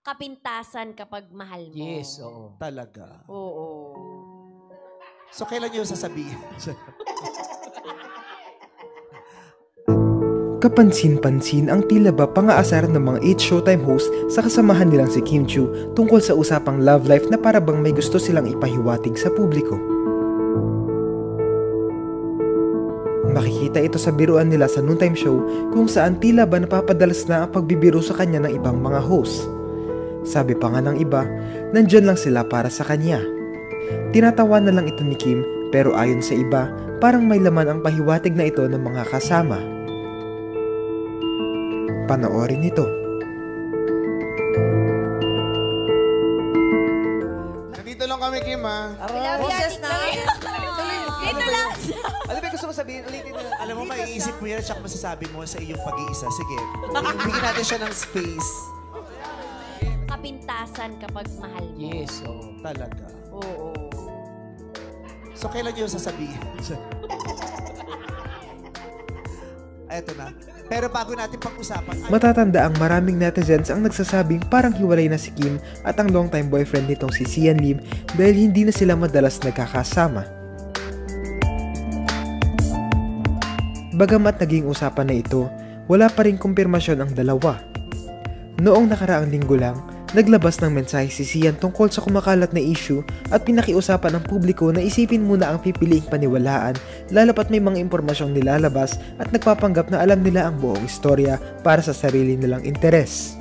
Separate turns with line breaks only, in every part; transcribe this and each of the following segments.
kapintasan kapag mahal mo.
Yes, oo.
Talaga.
Oo.
So, kailan nyo sasabihin?
Kapansin-pansin ang tila ba pangaasar ng mga 8 Showtime host sa kasamahan nilang si Kim Chu tungkol sa usapang love life na para bang may gusto silang ipahiwatig sa publiko. Makikita ito sa biruan nila sa noontime show kung saan tila ba napapadalas na ang pagbibiro sa kanya ng ibang mga host. Sabi pa nga ng iba, nandyan lang sila para sa kanya. Tinatawa na lang ito ni Kim pero ayon sa iba, parang may laman ang pahiwatig na ito ng mga kasama. Panoorin ito.
Nandito lang kami, Kim, ha?
Boses na.
Ito lang.
Ano ba gusto mo sabihin? Ulitin mo.
Alam mo, maiisip mo yan at saka masasabi mo sa iyong pag-iisa. Sige.
Bigyan natin siya ng space.
Kapintasan kapag mahal mo.
Yes, oo.
Talaga.
Oo.
So, kailan nyo sasabihin? Eto na. Pero bago natin pag-usapan, ay,
Matatanda ang maraming netizens ang nagsasabing parang hiwalay na si Kim at ang longtime boyfriend nitong si Sian Lim dahil hindi na sila madalas nagkakasama. Bagamat naging usapan na ito, wala pa rin kumpirmasyon ang dalawa. Noong nakaraang linggo lang, naglabas ng mensahe si Sian tungkol sa kumakalat na issue at pinakiusapan ng publiko na isipin muna ang pipiliing paniwalaan lalo pat may mga impormasyong nilalabas at nagpapanggap na alam nila ang buong istorya para sa sarili nilang interes.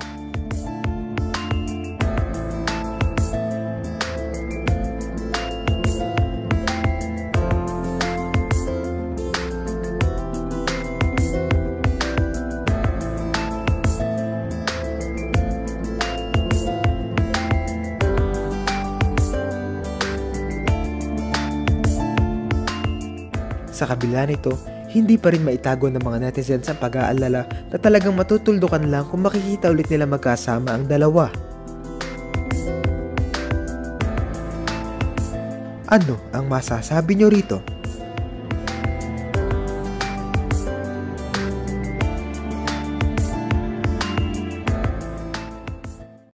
Sa kabila nito, hindi pa rin maitago ng mga netizens ang pag-aalala na talagang matutuldukan lang kung makikita ulit nila magkasama ang dalawa. Ano ang masasabi nyo rito?